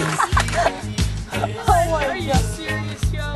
Are you serious, yo?